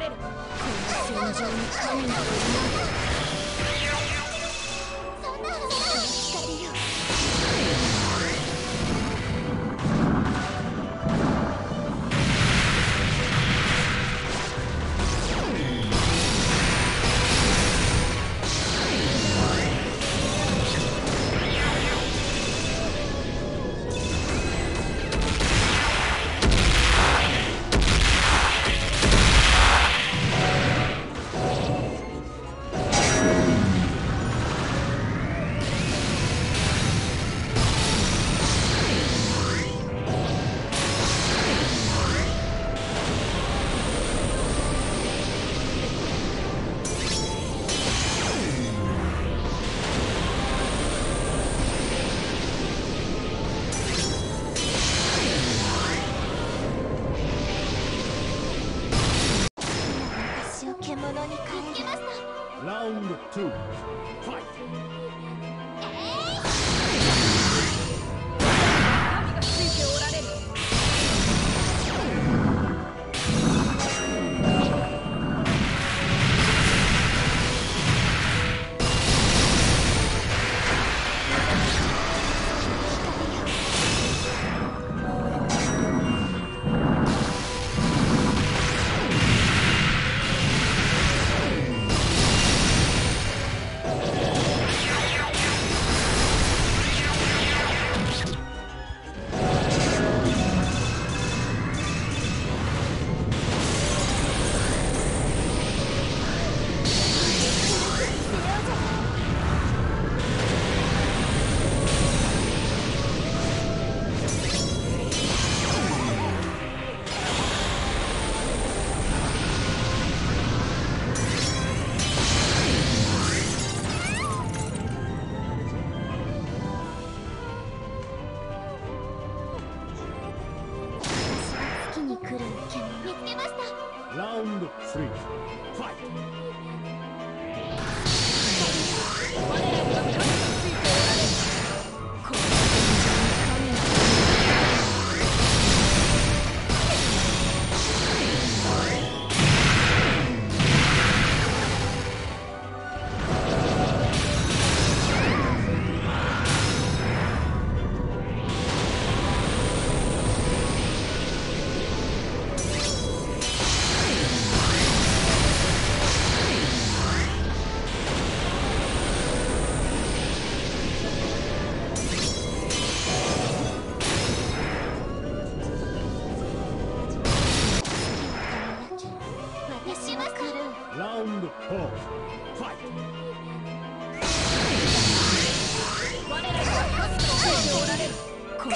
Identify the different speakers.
Speaker 1: れる。
Speaker 2: この戦場に神などい
Speaker 3: ない。獣に。ラウンド2ファイト
Speaker 4: Round three. Fight. Round 4 Fight.
Speaker 1: 我らには神がつておられる。
Speaker 2: この